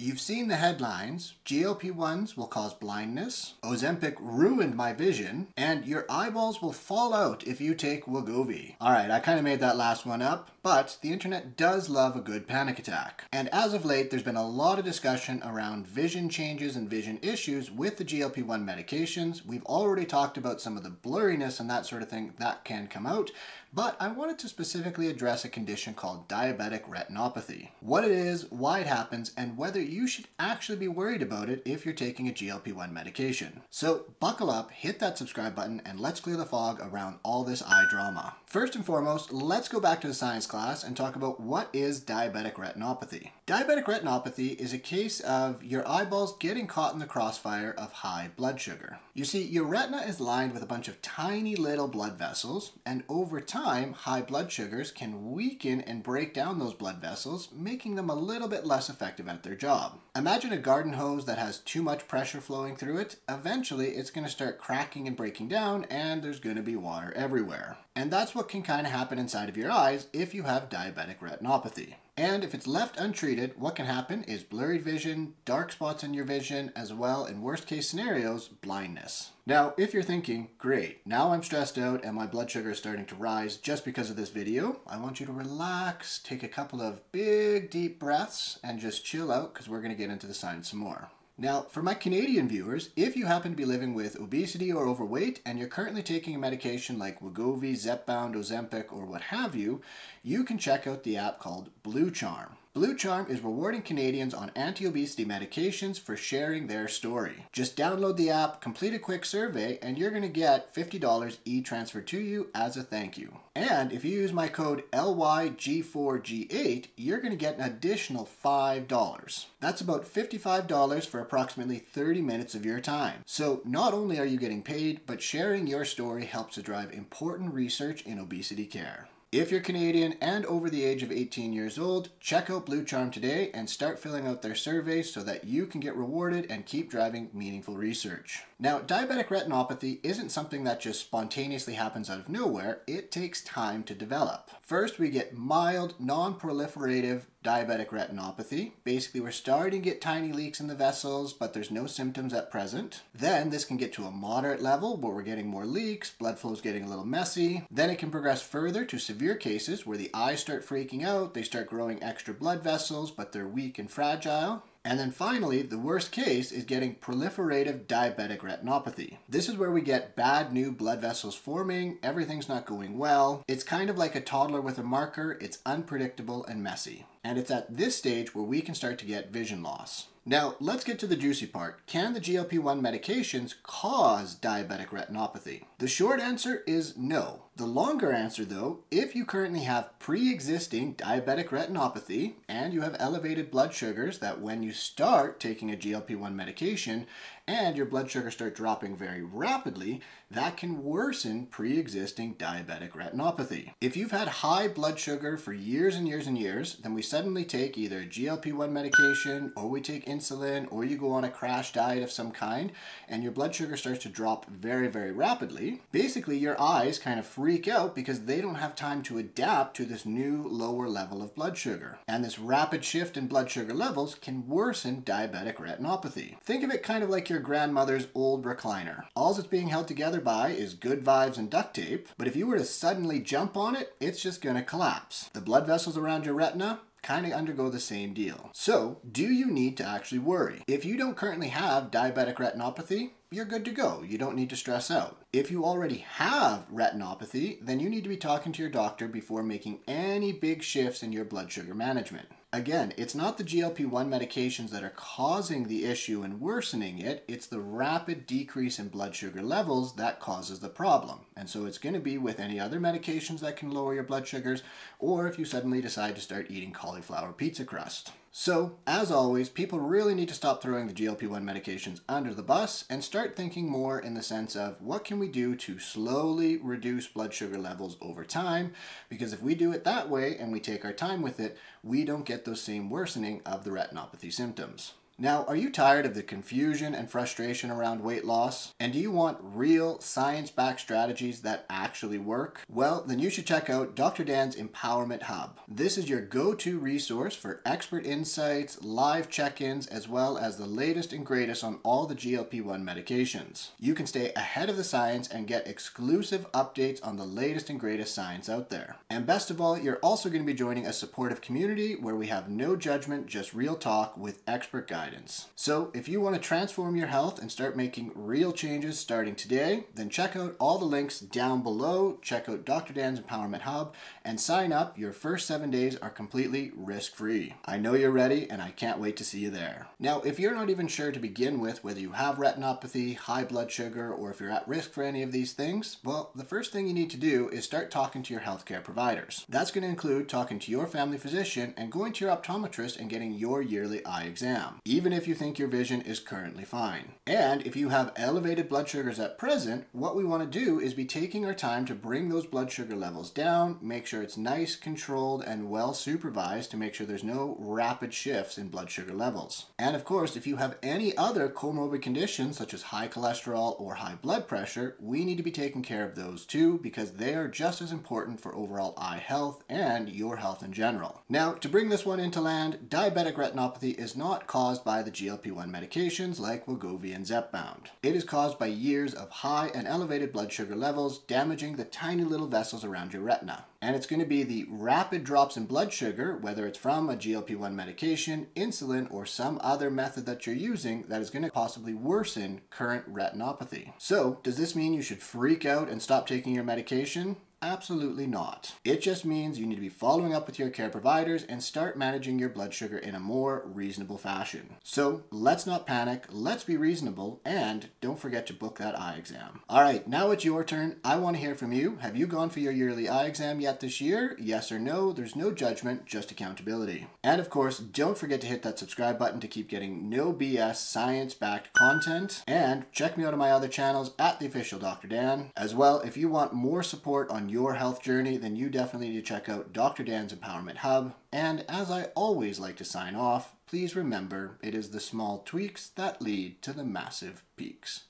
You've seen the headlines. GLP-1s will cause blindness, Ozempic ruined my vision, and your eyeballs will fall out if you take Wegovy. Alright, I kind of made that last one up, but the internet does love a good panic attack. And as of late, there's been a lot of discussion around vision changes and vision issues with the GLP-1 medications. We've already talked about some of the blurriness and that sort of thing that can come out, but I wanted to specifically address a condition called diabetic retinopathy. What it is, why it happens, and whether you should actually be worried about it if you're taking a GLP-1 medication. So buckle up, hit that subscribe button, and let's clear the fog around all this eye drama. First and foremost, let's go back to the science class and talk about what is diabetic retinopathy. Diabetic retinopathy is a case of your eyeballs getting caught in the crossfire of high blood sugar. You see, your retina is lined with a bunch of tiny little blood vessels, and over time, high blood sugars can weaken and break down those blood vessels, making them a little bit less effective at their job. Imagine a garden hose that has too much pressure flowing through it. Eventually, it's going to start cracking and breaking down, and there's going to be water everywhere. And that's what can kind of happen inside of your eyes if you have diabetic retinopathy. And if it's left untreated, what can happen is blurry vision, dark spots in your vision, as well, in worst case scenarios, blindness. Now, if you're thinking, great, now I'm stressed out and my blood sugar is starting to rise just because of this video, I want you to relax, take a couple of big deep breaths, and just chill out because we're going to get into the science some more. Now, for my Canadian viewers, if you happen to be living with obesity or overweight and you're currently taking a medication like Wegovy, Zepbound, Ozempic, or what have you, you can check out the app called Blue Charm. Blue Charm is rewarding Canadians on anti-obesity medications for sharing their story. Just download the app, complete a quick survey, and you're going to get $50 e-transfer to you as a thank you. And if you use my code LYG4G8, you're going to get an additional $5. That's about $55 for approximately 30 minutes of your time. So not only are you getting paid, but sharing your story helps to drive important research in obesity care. If you're Canadian and over the age of 18 years old, check out Blue Charm today and start filling out their survey so that you can get rewarded and keep driving meaningful research. Now, diabetic retinopathy isn't something that just spontaneously happens out of nowhere, it takes time to develop. First, we get mild, non-proliferative diabetic retinopathy. Basically, we're starting to get tiny leaks in the vessels, but there's no symptoms at present. Then this can get to a moderate level where we're getting more leaks, blood flow is getting a little messy. Then it can progress further to severe cases where the eyes start freaking out, they start growing extra blood vessels, but they're weak and fragile. And then finally, the worst case is getting proliferative diabetic retinopathy. This is where we get bad new blood vessels forming, everything's not going well. It's kind of like a toddler with a marker, it's unpredictable and messy. And it's at this stage where we can start to get vision loss. Now, let's get to the juicy part. Can the GLP-1 medications cause diabetic retinopathy? The short answer is no. The longer answer though, if you currently have pre-existing diabetic retinopathy and you have elevated blood sugars that when you start taking a GLP-1 medication and your blood sugar start dropping very rapidly, that can worsen pre-existing diabetic retinopathy. If you've had high blood sugar for years and years and years, then we suddenly take either GLP-1 medication or we take insulin or you go on a crash diet of some kind and your blood sugar starts to drop very, very rapidly, basically your eyes kind of freak out because they don't have time to adapt to this new lower level of blood sugar. And this rapid shift in blood sugar levels can worsen diabetic retinopathy. Think of it kind of like your grandmother's old recliner. All it's being held together by is good vibes and duct tape, but if you were to suddenly jump on it, it's just gonna collapse. The blood vessels around your retina kind of undergo the same deal. So, do you need to actually worry? If you don't currently have diabetic retinopathy, you're good to go. You don't need to stress out. If you already have retinopathy, then you need to be talking to your doctor before making any big shifts in your blood sugar management. Again, it's not the GLP-1 medications that are causing the issue and worsening it, it's the rapid decrease in blood sugar levels that causes the problem. And so it's going to be with any other medications that can lower your blood sugars, or if you suddenly decide to start eating cauliflower pizza crust. So, as always, people really need to stop throwing the GLP-1 medications under the bus and start thinking more in the sense of what can we do to slowly reduce blood sugar levels over time? Because if we do it that way and we take our time with it, we don't get those same worsening of the retinopathy symptoms. Now, are you tired of the confusion and frustration around weight loss? And do you want real science backed strategies that actually work? Well, then you should check out Dr. Dan's Empowerment Hub. This is your go to resource for expert insights, live check ins, as well as the latest and greatest on all the GLP 1 medications. You can stay ahead of the science and get exclusive updates on the latest and greatest science out there. And best of all, you're also going to be joining a supportive community where we have no judgment, just real talk with expert guidance. So if you want to transform your health and start making real changes starting today, then check out all the links down below. Check out Dr. Dan's Empowerment Hub and sign up. Your first seven days are completely risk free. I know you're ready and I can't wait to see you there. Now, if you're not even sure to begin with whether you have retinopathy, high blood sugar, or if you're at risk for any of these things, well, the first thing you need to do is start talking to your healthcare providers. That's going to include talking to your family physician and going to your optometrist and getting your yearly eye exam, even if you think your vision is currently fine. And if you have elevated blood sugars at present, what we want to do is be taking our time to bring those blood sugar levels down, make sure it's nice, controlled, and well supervised to make sure there's no rapid shifts in blood sugar levels. And of course, if you have any other comorbid conditions such as high cholesterol or high blood pressure, we need to be taking care of those too because they are just as important for overall eye health and your health in general. Now, to bring this one into land, diabetic retinopathy is not caused by the GLP-1 medications like Wegovy and Zepbound. It is caused by years of high and elevated blood sugar levels damaging the tiny little vessels around your retina. And it's going to be the rapid drops in blood sugar, whether it's from a GLP 1 medication, insulin, or some other method that you're using, that is going to possibly worsen current retinopathy. So, does this mean you should freak out and stop taking your medication? Absolutely not. It just means you need to be following up with your care providers and start managing your blood sugar in a more reasonable fashion. So let's not panic, let's be reasonable, and don't forget to book that eye exam. All right, now it's your turn. I want to hear from you. Have you gone for your yearly eye exam yet this year? Yes or no? There's no judgment, just accountability. And of course, don't forget to hit that subscribe button to keep getting no BS science backed content. And check me out on my other channels at the official Dr. Dan. As well, if you want more support your health journey, then you definitely need to check out Dr. Dan's Empowerment Hub. And as I always like to sign off, please remember it is the small tweaks that lead to the massive peaks.